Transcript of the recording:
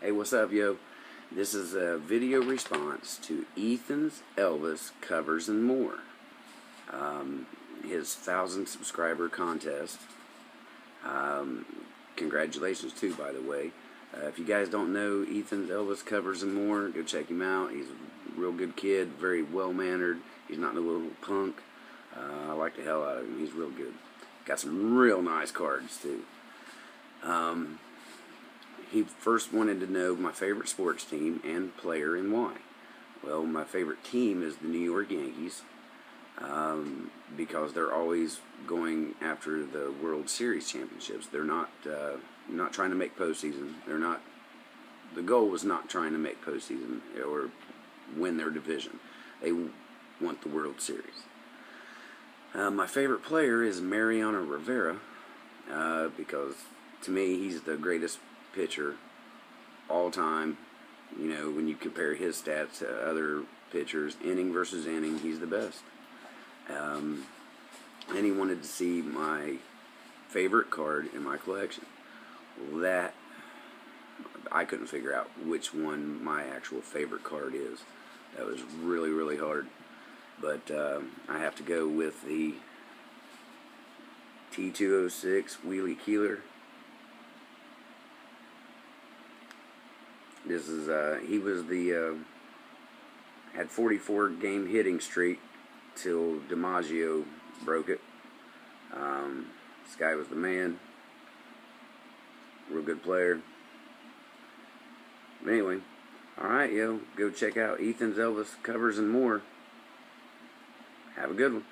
Hey, what's up, yo? This is a video response to Ethan's Elvis covers and more. Um, his thousand subscriber contest. Um, congratulations, too, by the way. Uh, if you guys don't know Ethan's Elvis covers and more, go check him out. He's a real good kid, very well mannered. He's not no little punk. Uh, I like the hell out of him. He's real good. Got some real nice cards, too. Um, he first wanted to know my favorite sports team and player and why. Well, my favorite team is the New York Yankees um, because they're always going after the World Series championships. They're not uh, not trying to make postseason. They're not. The goal was not trying to make postseason or win their division. They want the World Series. Uh, my favorite player is Mariano Rivera uh, because to me he's the greatest pitcher all time. You know, when you compare his stats to other pitchers, inning versus inning, he's the best. Um, and he wanted to see my favorite card in my collection. That I couldn't figure out which one my actual favorite card is. That was really, really hard. But um, I have to go with the T206 Willie Keeler. This is, uh, he was the, uh, had 44 game hitting streak till DiMaggio broke it. Um, this guy was the man. Real good player. But anyway, alright, yo, go check out Ethan's Elvis covers and more. Have a good one.